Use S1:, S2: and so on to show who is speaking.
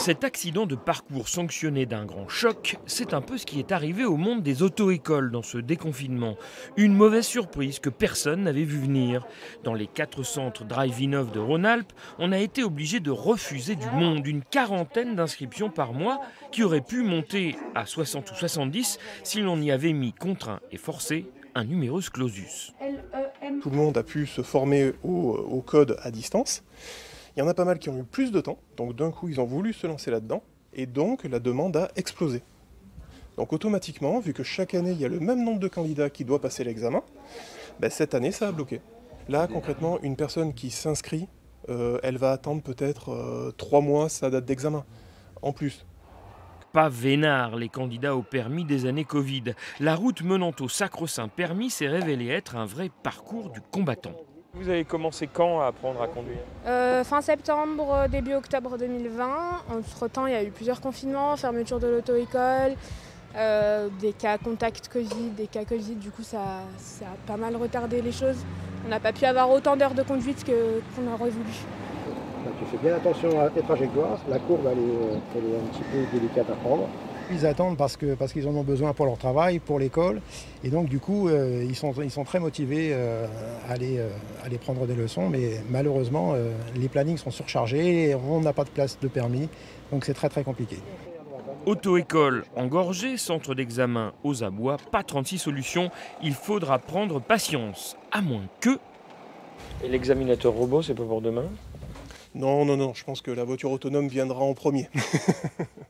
S1: Cet accident de parcours sanctionné d'un grand choc, c'est un peu ce qui est arrivé au monde des auto-écoles dans ce déconfinement. Une mauvaise surprise que personne n'avait vu venir. Dans les quatre centres Drive-In de Rhône-Alpes, on a été obligé de refuser du monde, une quarantaine d'inscriptions par mois qui auraient pu monter à 60 ou 70 si l'on y avait mis contraint et forcé un numerus clausus.
S2: Tout le monde a pu se former au, au code à distance. Il y en a pas mal qui ont eu plus de temps, donc d'un coup ils ont voulu se lancer là-dedans, et donc la demande a explosé. Donc automatiquement, vu que chaque année il y a le même nombre de candidats qui doit passer l'examen, ben, cette année ça a bloqué. Là concrètement, une personne qui s'inscrit, euh, elle va attendre peut-être euh, trois mois sa date d'examen, en plus.
S1: Pas vénard les candidats au permis des années Covid. La route menant au sacro-saint permis s'est révélée être un vrai parcours du combattant.
S3: Vous avez commencé quand à apprendre à conduire
S4: Euh, fin septembre, début octobre 2020. Entre-temps, il y a eu plusieurs confinements, fermeture de l'auto-école, euh, des cas contact Covid, des cas Covid. Du coup, ça, ça a pas mal retardé les choses. On n'a pas pu avoir autant d'heures de conduite que- qu'on aurait voulu.
S5: Bah, tu fais bien attention à tes trajectoires. La courbe, elle est, elle est un petit peu délicate à prendre. Ils attendent parce qu'ils parce qu'ils en ont besoin pour leur travail, pour l'école. Et donc, du coup, euh, ils, sont, ils sont très motivés euh, à, aller, euh, à aller prendre des leçons. Mais malheureusement, euh, les plannings sont surchargés. On n'a pas de place de permis. Donc, c'est très, très compliqué.
S1: Auto-école engorgée, centre d'examen aux abois, pas 36 solutions, il faudra prendre patience. À moins que...
S3: Et l'examinateur robot, c'est pas pour demain?
S2: Non, non, non, je pense que la voiture autonome viendra en premier.